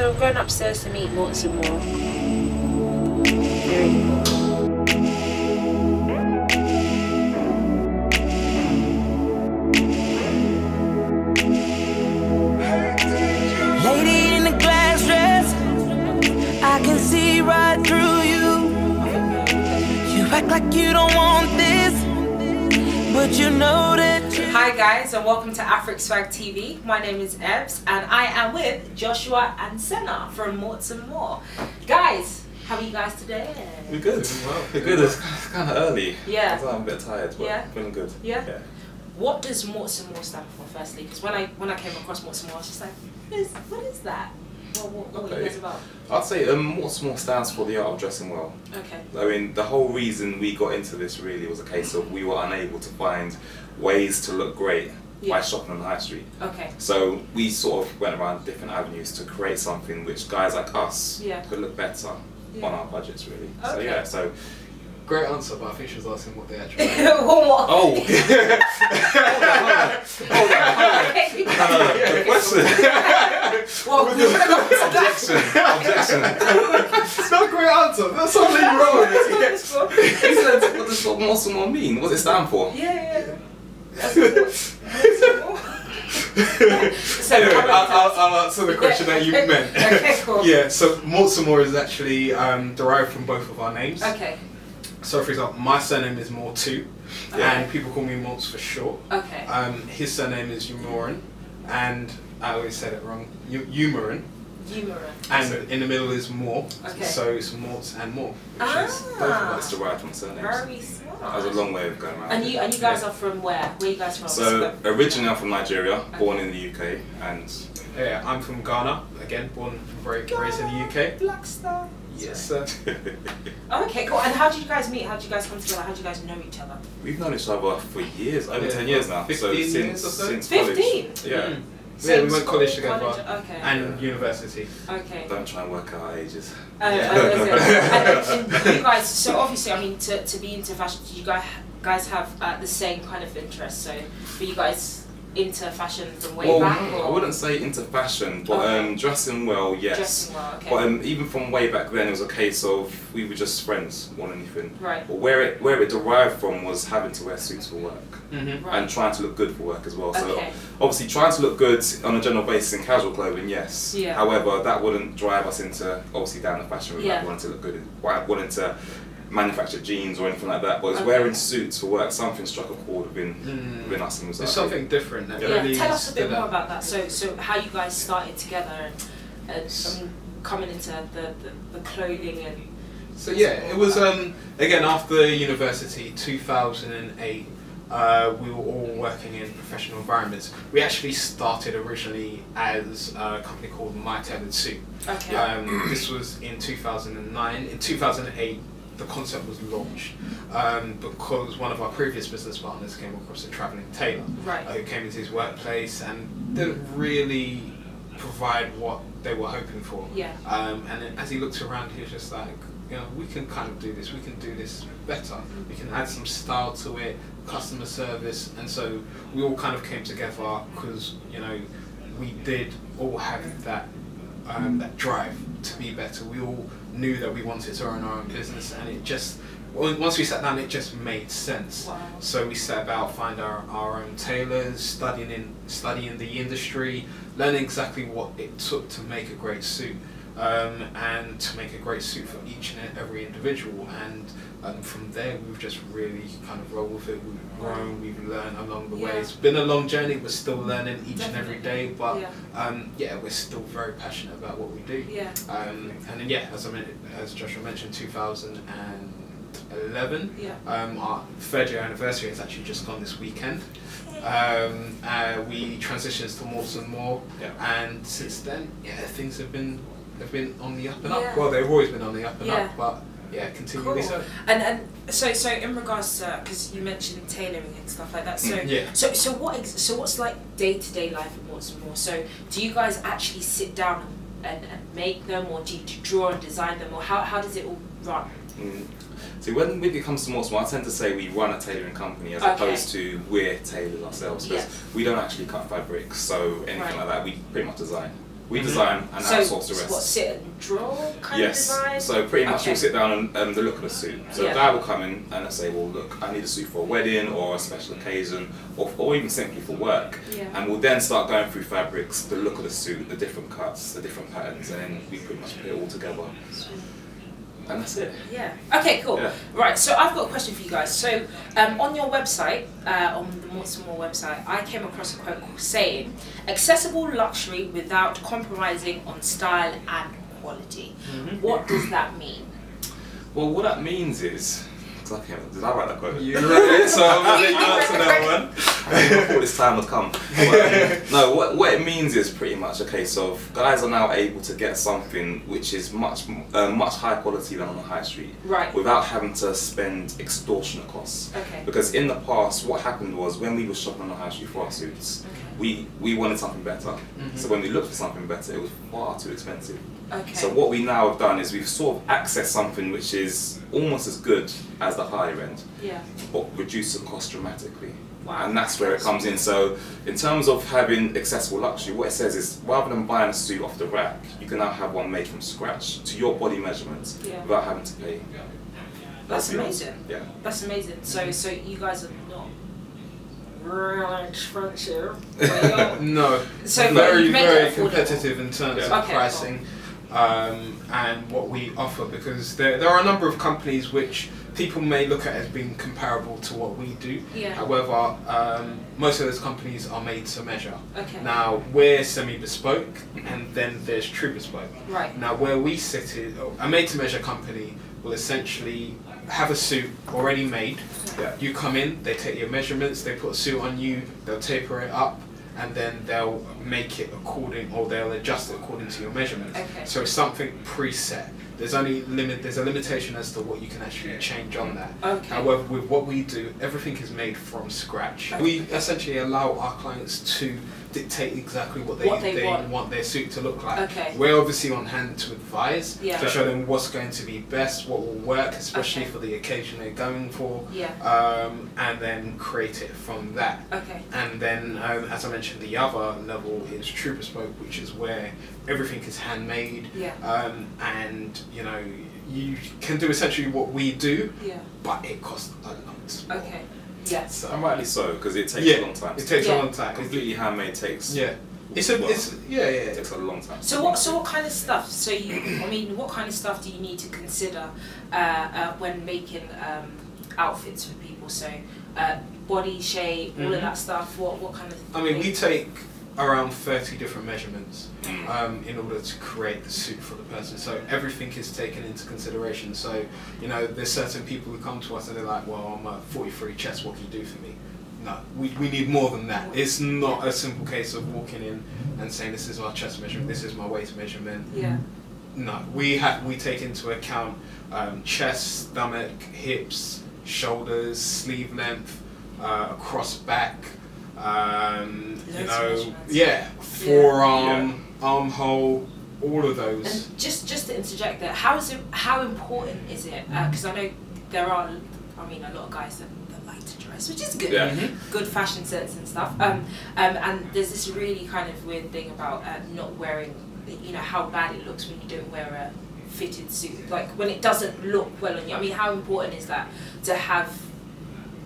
so we're going upstairs to meet Morts and More. Lady in glass dress, I can see right through you. You act like you don't want this, but you know that. Hi guys and welcome to Africkswag TV. My name is Ebz and I am with Joshua and Sena from Morts and More. Guys, how are you guys today? We're good. Well, We're good. It's kind of early. Yeah. I'm a bit tired, but Yeah. feeling good. Yeah? What does Morts and More stand for firstly? Because when I when I came across Morts and More I was just like, what is, what is that? What, what, what Okay. about? I'd say um, what's more stands for the art of dressing well. Okay. I mean, the whole reason we got into this really was a case of we were unable to find ways to look great by shopping on the high street. Okay. So we sort of went around different avenues to create something which guys like us Yeah. could look better Yeah. on our budgets really. Okay. So yeah, so Great answer, but I think she was asking what they actually. what? Oh Hold on, hold on. Okay. No, no, no. The question. Well, Objection. Objection. it's not a great answer. That's something wrong with it. He said, what does what muscle more mean? What does it stand for? yeah, yeah. so, Anyway, how about- I'll, I'll, I'll answer the question that you Okay. meant. Okay, cool. yeah, so Morts and More is actually um, derived from both of our names. Okay. So, for example, my surname is Mortoo, Yeah. and people call me Morts for short. Okay. Um, his surname is Umoren, and I always said it wrong. U- Umoren, Humorous. and in the middle is more. Okay. So it's Morts and more, which is Ah. both of us. Derived from surnames. Very smart. That was a long way of going around. And you and you guys Yeah. are from where? Where you guys from? So originally I'm from Nigeria, born in the UK, and Yeah, I'm from Ghana. Again, born and ra- raised in the UK. Black Star. Yes, sir. Okay, cool. And how did you guys meet? How did you guys come together? How did you guys know each other? we've known each other for years, over Yeah, ten years now. 15 so years since or so? since 15? college. Yeah. Mm. Same Yeah, we went school, college together college- Okay. and university. okay. Don't try and work out our ages. Uh, Yeah. uh, okay. and, and you guys, so obviously, I mean, to, to be into fashion, do you guys guys have uh, the same kind of interest? So, were you guys into fashion from way well, back? I wouldn't say into fashion, but Okay. um, dressing well, yes. Dressing well, okay. But um, even from way back then, it was a case of we were just friends more than anything. right. But where it where it derived from was having to wear suits for work. Mm-hmm. Right. and trying to look good for work as well. So Okay. obviously trying to look good on a general basis in casual clothing, yes. Yeah. However, that wouldn't drive us into obviously down the fashion route, Yeah. like wanting to look good, wanting to manufacture jeans or anything like that. But it's Okay. wearing suits for work, something struck a chord within Mm. within us and was It's like, something different that Yeah. Yeah, really tell us a bit more out. about that. So, so how you guys started together, and, and I mean, coming into the, the, the clothing and. So yeah, it was um, again after university, 2008. Uh, we were all working in professional environments. We actually started originally as a company called My Tailored Suit. Okay. Um, this was in 2009. In 2008, the concept was launched um, because one of our previous business partners came across a traveling tailor Right. uh, who came into his workplace and didn't really provide what they were hoping for. Yeah. Um, and as he looked around, he was just like, you know, we can kind of do this. We can do this better. We can add some style to it, customer service, and so we all kind of came together because you know we did all have that um, that drive to be better. We all knew that we wanted to own our own business, and it just once we sat down, it just made sense. Wow. So we set about find our, our own tailors, studying in studying the industry, learning exactly what it took to make a great suit, um, and to make a great suit for each and every individual. And um, from there, we've just really kind of rolled with it. We've grown, we've learned along the way. It's been a long journey. We're still learning each and every day, but Yeah. um, yeah, we're still very passionate about what we do. Yeah. Um, and then yeah, as I meant, as Joshua mentioned, 2011. Yeah. Um, our third year anniversary has actually just gone this weekend. Um, uh, we transitioned to Morts and More, Yeah. and since then, yeah, things have been have been on the up and Yeah. up. Well, they've always been on the up and Yeah. up, but yeah, continually Cool. so. And and so so in regards to because you mentioned tailoring and stuff like that. So Mm, yeah. so so what ex- so what's like day to day life at Morts and More? So do you guys actually sit down and, and make them, or do you draw and design them, or how how does it all run? Mm. See, when it comes to Morts and More, I tend to say we run a tailoring company as Okay. opposed to we're tailors ourselves because Yeah. we don't actually cut fabrics, so anything Right. like that we pretty much design. We Mhm. design and so outsource the what rest. sit and draw kind Yes. of design? So pretty much Okay. we'll sit down and um, the look of the suit. So Yeah. a guy will come in and say, well, look, I need a suit for a wedding or a special occasion, or, or even simply for work. Yeah. And we'll then start going through fabrics, the look of the suit, the different cuts, the different patterns, and we pretty much put it all together. And that's it. Yeah. Okay, cool. Yeah. Right, so I've got a question for you guys. So, um, on your website, uh, on the Morts and More website, I came across a quote saying, accessible luxury without compromising on style and quality. Mm-hmm. What does that mean? Well, what that means is, 'cause I can't, did I write that quote? You wrote it. so I'm gonna let you answer that one. I thought this time would come. But, um, no, what, what it means is pretty much a case of guys are now able to get something which is much uh, much higher quality than on the high street Right. without having to spend extortionate costs. Okay. Because in the past, what happened was when we were shopping on the high street for our suits, Okay. we, we wanted something better. Mhm. So when we looked for something better, it was far too expensive. Okay. So what we now have done is we've sort of accessed something which is almost as good as the higher end, yeah. but reduce the cost dramatically. Wow. And that's where it comes in. So in terms of having accessible luxury, what it says is rather than buying a suit off the rack, you can now have one made from scratch to your body measurements Yeah. without having to pay. That's you amazing. Yeah. That's amazing. So, mm-hmm. so you guys are not really expensive. but you're- No, So, very you make very competitive in terms Yeah. of Okay, pricing um, and what we offer because there, there are a number of companies which people may look at as being comparable to what we do. Yeah. However, um, most of those companies are made to measure. Okay. Now we're semi-bespoke, and then there's true bespoke. Right. Now where we sit is a made-to-measure company will essentially have a suit already made. Yeah. You come in, they take your measurements, they put a suit on you, they'll taper it up, and then they'll make it according, or they'll adjust it according to your measurements. Okay. So it's something preset. There's only limit. There's a limitation as to what you can actually change on that. Okay. However, with what we do, everything is made from scratch. We essentially allow our clients to dictate exactly what they, What they want. their suit to look like. Okay. We're obviously on hand to advise, Yeah. to show them what's going to be best, what will work, especially Okay. for the occasion they're going for, Yeah. um, and then create it from that. Okay. And then, um, as I mentioned, the other level is true bespoke, which is where everything is handmade. Yeah. Um, and you know, you can do essentially what we do, Yeah. but it costs a lot. Okay. Yes. So, And rightly so, because it takes yeah, a long time. it takes Yeah. a long time. Completely handmade takes. yeah, it's a, well, it's yeah, It yeah. takes a long time. So what? So what kind of stuff? So you, I mean, what kind of stuff do you need to consider uh, uh, when making um, outfits for people? So uh, body shape, all of Mhm. that stuff. What what kind of? I mean, we take around 30 different measurements Mm. um, in order to create the suit for the person. So everything is taken into consideration. So, you know, there's certain people who come to us and they're like, well, I'm a 43 chest, what can you do for me? No, we, we need more than that. It's not a simple case of walking in and saying, this is our chest measurement, this is my waist measurement. Yeah. No, we have we take into account um, chest, stomach, hips, shoulders, sleeve length, uh, across back. Um, you Loads of know, yeah, forearm, armhole, all of those. And just just to interject there, how is it? How important is it? Because I know there are, I mean, a lot of guys that, that like to dress, which is good. Yeah. Good fashion sense and stuff. Um, um, and there's this really kind of weird thing about uh, not wearing, you know, how bad it looks when you don't wear a fitted suit. Like when it doesn't look well on you. I mean, how important is that to have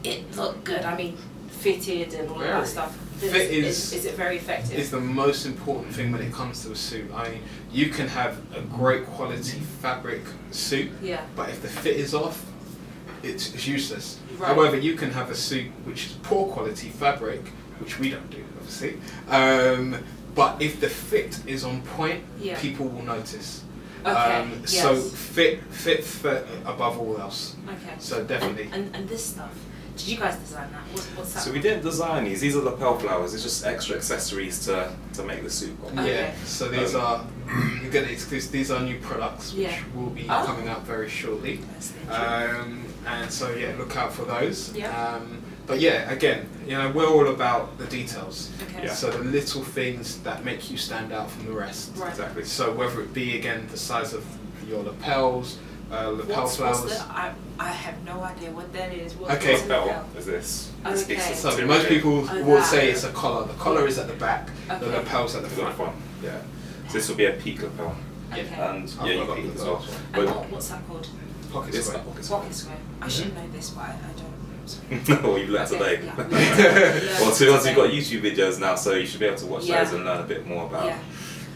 it look good? I mean, fitted and all of Very. that stuff. Fit is, is- is it very effective? Is the most important thing when it comes to a suit. I mean, you can have a great quality fabric suit, yeah. but if the fit is off, it's, it's useless. Right. However, you can have a suit which is poor quality fabric, which we don't do, obviously. Um, but if the fit is on point, Yeah. people will notice. Okay. Um, So fit, fit, fit above all else. Okay. So definitely. And and this stuff, did you guys design that? What, what's that? So we didn't design these. These are lapel flowers. It's just extra accessories to, to make the suit pop. Okay. Yeah. So these Um, are you get it exclusive. These are new products which Yeah. will be Oh. coming out very shortly. That's the intro. Um, and so yeah, look out for those. Yeah. Um, but yeah, again, you know, we're all about the details. okay. yeah. So the little things that make you stand out from the rest. Right. Exactly. So whether it be again the size of your lapels, uh, lapel What's, flowers. what's the, I, I have no idea what that is. What, Okay. what's the Lapel lapel? is this. Okay. It's, it's so most people Oh, would that. say it's a collar. The collar is at the back. The Okay. lapels at the It's at the front. front. Yeah. this will be a peak lapel. Okay. And I've yeah, you got got peak peak as as well. well. and what, what's that called? Pocket this square. pocket Pocket square. I should know this, but I, I don't. well, you've learned Okay, today. yeah. well, to be honest, you've got YouTube videos now, so you should be able to watch Yeah. those and learn a bit more about Yeah.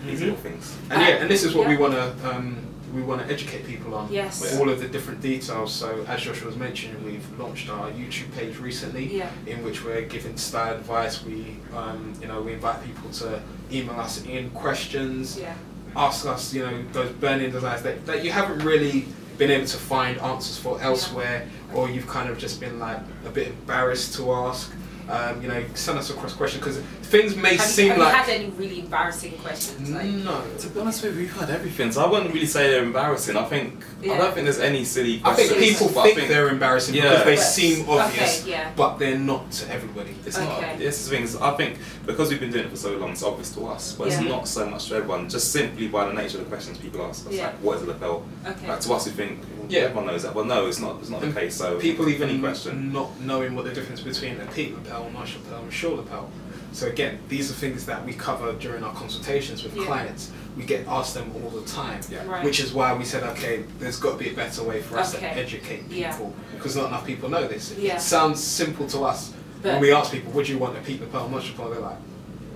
these Mhm. little things. And yeah, and this is what we want to um, we want to educate people on. Yes. All of the different details. So as Joshua was mentioning, we've launched our YouTube page recently, Yeah. in which we're giving style advice. We um, you know we invite people to email us in questions, Yeah. ask us you know those burning desires that, that you haven't really been able to find answers for elsewhere, or you've kind of just been like a bit embarrassed to ask. Um, you know, send us across questions because things may Have, seem you, have like you had any really embarrassing questions? Like, no. To be honest with you, we've had everything, so I wouldn't really say they're embarrassing. I think I don't think there's any silly I questions. think people but I think, they're embarrassing Yeah. because they But- seem obvious, Okay, yeah. but they're not to everybody. It's not. Okay. This is the thing. is I think because we've been doing it for so long, it's obvious to us, but it's not so much to everyone. Just simply by the nature of the questions people ask us, Yeah. like, "What is a lapel?" Okay. Like to us, we think well, Yeah. everyone knows that. Well, no, it's not. It's not the And case. So People any even question. not knowing what the difference between a peak lapel, marsh lapel, and short lapel. So again, these are things that we cover during our consultations with Yeah. clients. We get asked them all the time, Yeah. Right. which is why we said, okay, there's got to be a better way for us Okay. to educate people because not enough people know this. It sounds simple to us. But- when we ask people, would you want a peak lapel, marsh lapel? They're like,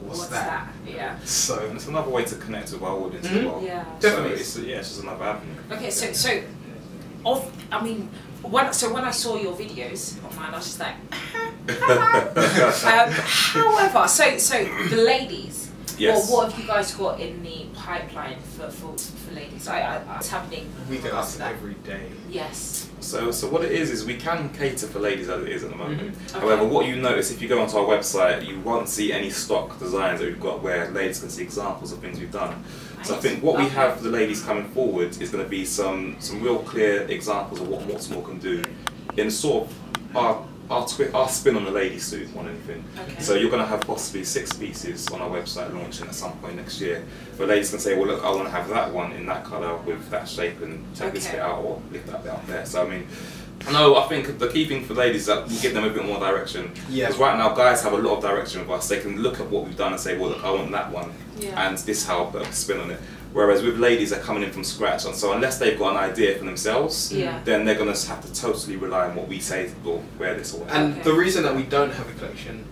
what's, What's that? that? Yeah. So And it's another way to connect with our audience Mhm. as well. Yeah. Definitely. So it's, yeah, it's just another avenue. Okay, so so, of I mean, when so when I saw your videos online, I was just like, um, however, so so the ladies. Yes. Well, what have you guys got in the pipeline for for, for ladies? I, I what's happening? we with get asked that? every day. Yes. So, so what it is is we can cater for ladies as it is at the moment. Mhm. However, what you notice if you go onto our website, you won't see any stock designs that we've got where ladies can see examples of things we've done. So I think what we have for the ladies coming forward is going to be some some real clear examples of what Morts and More can do in sort of our our, our spin on the lady suit than anything. Okay. So you're going to have possibly six pieces on our website launching at some point next year. Where ladies can say, well, look, I want to have that one in that colour with that shape and take this bit out or lift that bit out there. So I mean, no, I think the key thing for ladies is that we give them a bit more direction. Yeah. Because right now, guys have a lot of direction with us. They can look at what we've done and say, well, look, I want that one, Yeah. and this is how I'll put a spin on it. Whereas with ladies, they're coming in from scratch, and so unless they've got an idea for themselves, Yeah. then they're gonna have to totally rely on what we say or wear this or whatever. And Okay. the reason that we don't have a collection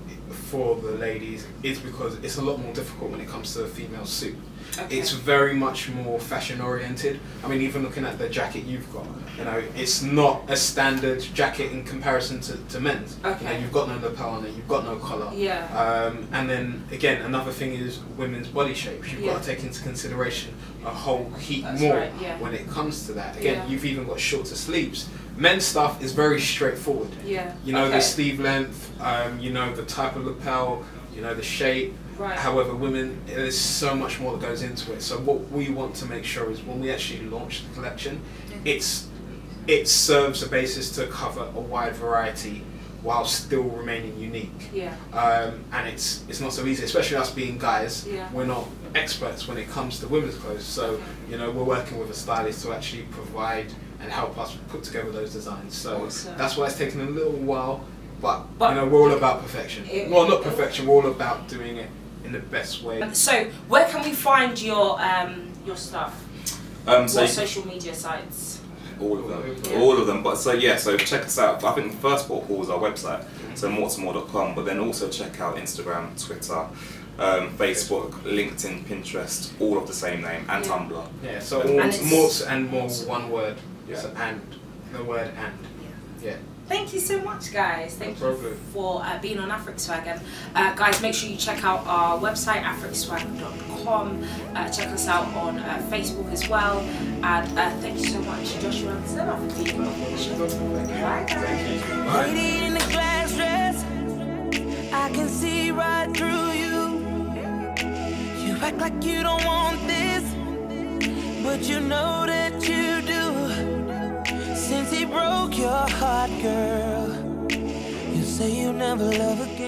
for the ladies is because it's a lot more difficult when it comes to a female suit. Okay. It's very much more fashion oriented. I mean, even looking at the jacket you've got, you know, it's not a standard jacket in comparison to, to men's. You know, you've got no lapel on it, you've got no collar. Yeah. Um, and then again, another thing is women's body shapes. You've Yeah. got to take into consideration a whole heap That's more right, yeah. when it comes to that. Again, Yeah. you've even got shorter sleeves. Men's stuff is very straightforward. Yeah. You know okay. the sleeve length, um, you know the type of lapel, you know the shape. Right. However, women, there's so much more that goes into it. So what we want to make sure is when we actually launch the collection, it's it serves a basis to cover a wide variety while still remaining unique. Yeah. Um, and it's it's not so easy, especially us being guys. Yeah. We're not experts when it comes to women's clothes. So you know we're working with a stylist to actually provide and help us put together those designs. So Awesome. that's why it's taken a little while. But, But- you know we're all about perfection. It- well, not perfection. We're all about doing it in the best way. So where can we find your um your stuff? Um, so what social media sites? all of them, Yeah. all of them. But so yeah, so check us out. I think the first port of call was our website, so mortsandmore.com. But then also check out Instagram, Twitter, um, Facebook, LinkedIn, Pinterest, all of the same name, and Yeah. Tumblr. yeah. So And all it's- morts and more one word. Yeah. So and the word and. Yeah. Thank you so much, guys. Thank No you for uh, being on Africkswag. And uh, guys, make sure you check out our website, africkswag.com. Uh, check us out on uh, Facebook as well. And uh, thank you so much, Joshua and Sarah, for being on the show. Bye, guys. Lady in a glass dress, I can see right through you. You act like you don't want this, but you know that you do. Since he broke your heart, girl, you say you'll never love again.